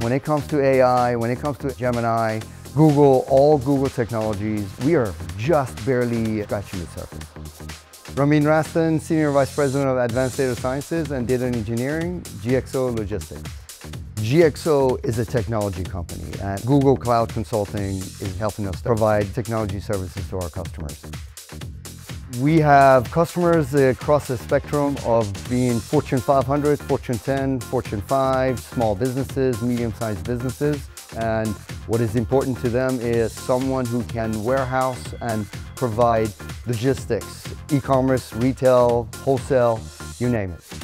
When it comes to AI, when it comes to Gemini, Google, all Google technologies, we are just barely scratching the surface. Ramin Rastin, Senior Vice President of Advanced Data Sciences and Data Engineering, GXO Logistics. GXO is a technology company and Google Cloud Consulting is helping us provide technology services to our customers. We have customers across the spectrum of being Fortune 500, Fortune 10, Fortune 5, small businesses, medium-sized businesses. And what is important to them is someone who can warehouse and provide logistics, e-commerce, retail, wholesale, you name it.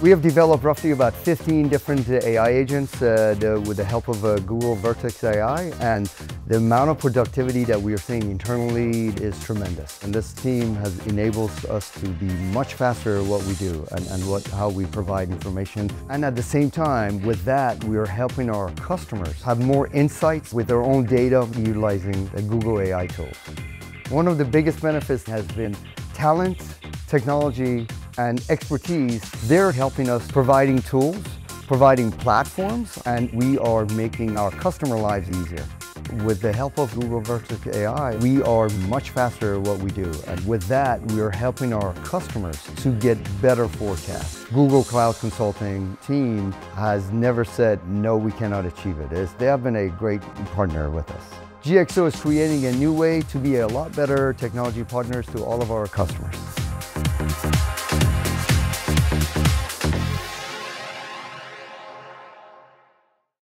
We have developed roughly about 15 different AI agents uh, the, with the help of uh, Google Vertex AI and the amount of productivity that we are seeing internally is tremendous. And this team has enabled us to be much faster at what we do and, and what, how we provide information. And at the same time, with that, we are helping our customers have more insights with their own data utilizing the Google AI tools. One of the biggest benefits has been talent, technology, and expertise, they're helping us providing tools, providing platforms, and we are making our customer lives easier. With the help of Google Vertex AI, we are much faster at what we do. And with that, we are helping our customers to get better forecasts. Google Cloud Consulting team has never said, no, we cannot achieve it. It's, they have been a great partner with us. GXO is creating a new way to be a lot better technology partners to all of our customers.